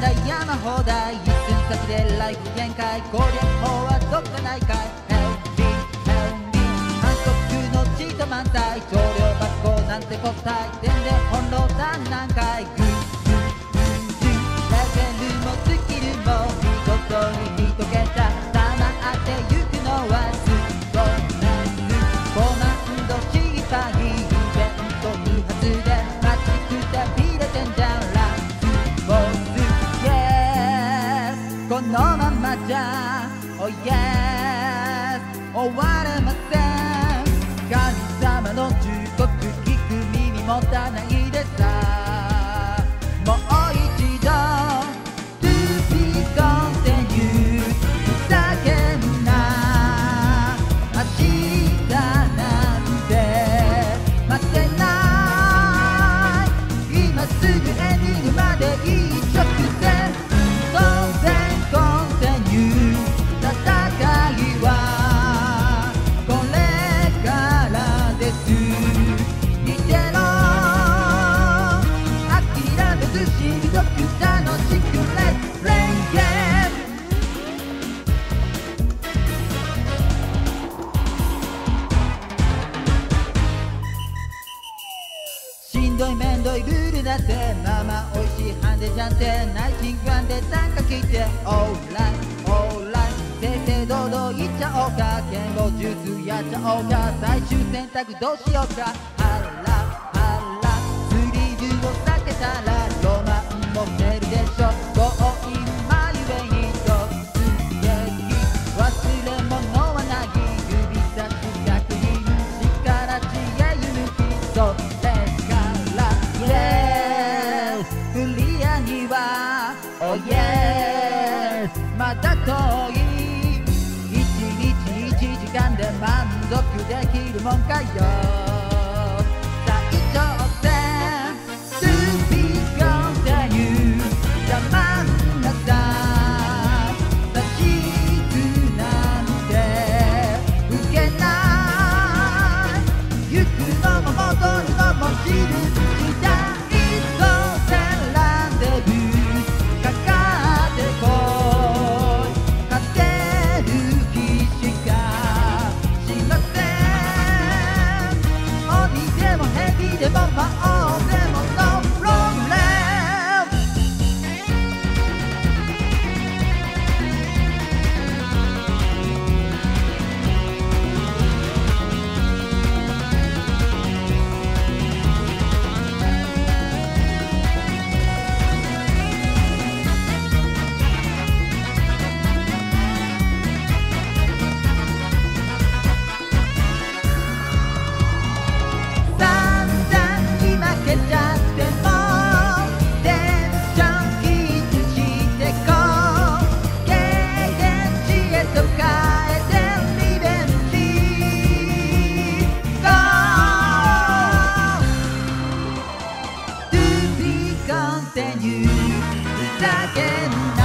んだ山放題一寸先でライフ限界攻略法はどっかないかい Help me, help me 反則のチート満載少量箱なんて国体点で翻弄単何回グーグーグーグーレベルもスキルも見事にだ。Oh yes. 終われません。神様の忠告聞く耳持たない。しんどいめんどいルールだってまあまあ美味しいハンデじゃんってナイチングワンで単価切って。オーライオーライ正々堂々いっちゃおうか。剣豪ジュースやっちゃおうか。最終選択どうしようか。満足できるもんかよ。でも蛇でも魔王 again.